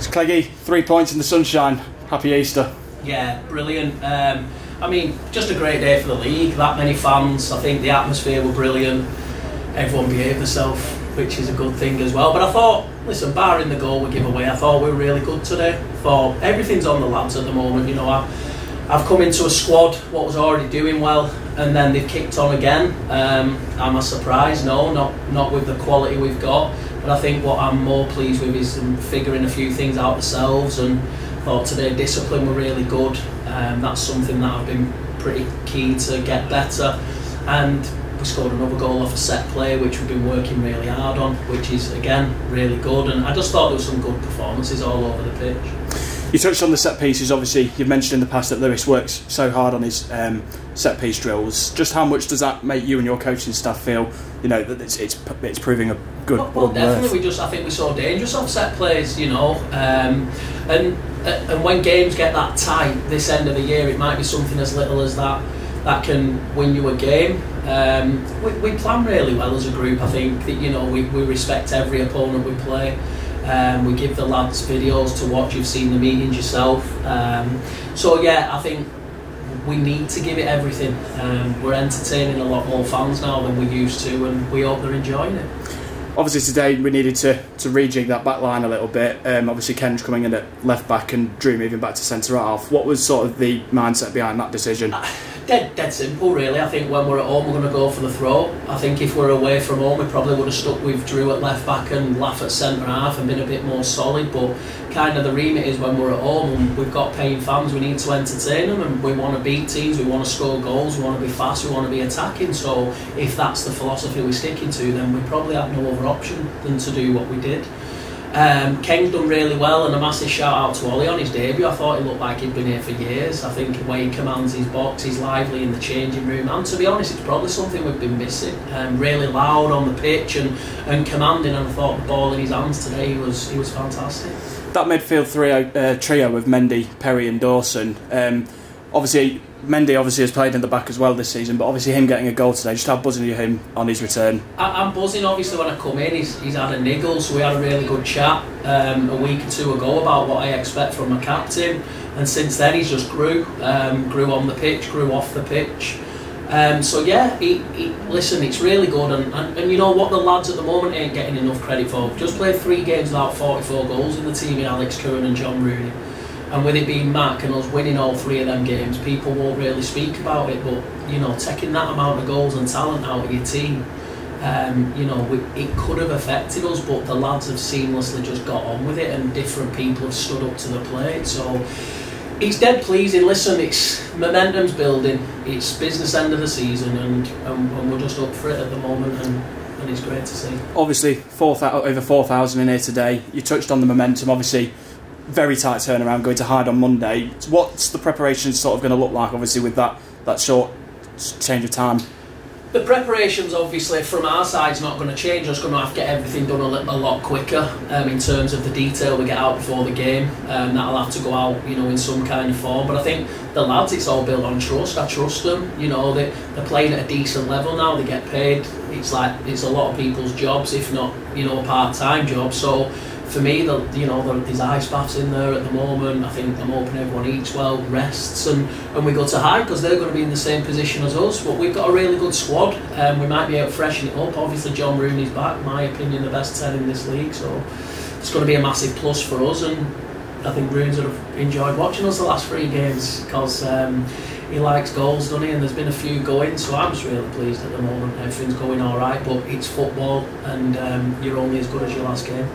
It's Cleggy, three points in the sunshine. Happy Easter. Yeah, brilliant. Um, I mean, just a great day for the league. That many fans. I think the atmosphere were brilliant. Everyone behaved themselves, which is a good thing as well. But I thought, listen, barring the goal we give away, I thought we were really good today. I thought everything's on the lads at the moment. You know, I, I've come into a squad what was already doing well, and then they've kicked on again. Um, am I surprised? No, not not with the quality we've got. But I think what I'm more pleased with is figuring a few things out ourselves. And thought today discipline were really good. Um, that's something that I've been pretty keen to get better. And we scored another goal off a set play, which we've been working really hard on, which is again really good. And I just thought there were some good performances all over the pitch. You touched on the set pieces. Obviously, you've mentioned in the past that Lewis works so hard on his um, set piece drills. Just how much does that make you and your coaching staff feel? You know that it's it's, it's proving a good. Well, well definitely, we just I think we saw dangerous off set plays. You know, um, and uh, and when games get that tight this end of the year, it might be something as little as that that can win you a game. Um, we, we plan really well as a group. I think that you know we, we respect every opponent we play. Um, we give the lads videos to watch. You've seen the meetings yourself. Um, so yeah, I think we need to give it everything. Um, we're entertaining a lot more fans now than we used to, and we hope they're enjoying it. Obviously today we needed to, to rejig that back line a little bit. Um, obviously Ken's coming in at left back and Drew moving back to centre half. What was sort of the mindset behind that decision? Dead, dead simple, really. I think when we're at home, we're going to go for the throw. I think if we're away from home, we probably would have stuck with Drew at left back and Laff at centre half and been a bit more solid. But kind of the remit is when we're at home and we've got paying fans, we need to entertain them and we want to beat teams, we want to score goals, we want to be fast, we want to be attacking. So if that's the philosophy we're sticking to, then we probably have no other option than to do what we did. Um, done really well, and a massive shout out to Ollie on his debut. I thought he looked like he'd been here for years. I think the way he commands his box, he's lively in the changing room, and to be honest, it's probably something we've been missing. Um, really loud on the pitch and, and commanding, and I thought the ball in his hands today was he was fantastic. That midfield trio, uh, trio with Mendy, Perry, and Dawson. Um, obviously, Mendy obviously has played in the back as well this season, but obviously him getting a goal today, just how buzzing you him on his return? I, am buzzing obviously when I come in, he's, he's had a niggle, so we had a really good chat um, a week or two ago about what I expect from a captain, and since then he's just grew, um, grew on the pitch, grew off the pitch. Um, so yeah, he, he, listen, it's really good, and, and, and you know what the lads at the moment ain't getting enough credit for. Just played three games without 44 goals in the team Alex Curran and John Rooney. And with it being Mac and us winning all three of them games, people won't really speak about it. But you know, taking that amount of goals and talent out of your team, um, you know, we, it could have affected us. But the lads have seamlessly just got on with it, and different people have stood up to the plate. So it's dead pleasing. Listen, it's momentum's building. It's business end of the season, and, and, and we're just up for it at the moment. And, and it's great to see. Obviously, 4, over 4,000 in here today. You touched on the momentum. Obviously, very tight turnaround going to Hyde on Monday. What's the preparation sort of going to look like, obviously, with that, that short change of time? The preparations, obviously, from our side is not going to change. We're just going to have to get everything done a, lot quicker um, in terms of the detail we get out before the game. Um, that'll have to go out, you know, in some kind of form. But I think the lads, it's all built on trust. I trust them. You know, they, they're playing at a decent level now. They get paid. It's like it's a lot of people's jobs, if not, you know, part-time jobs. So for me, the, you know, the, there's ice baths in there at the moment. I think I'm hoping everyone eats well, rests, and, and we go to Hyde because they're going to be in the same position as us. But we've got a really good squad, and um, we might be out to freshen it up. Obviously, John Rooney's back, my opinion, the best 10 in this league, so it's going to be a massive plus for us. And I think Rooney's would have enjoyed watching us the last three games because um, he likes goals, doesn't he? And there's been a few going, so I'm just really pleased at the moment. Everything's going all right, but it's football, and um, you're only as good as your last game.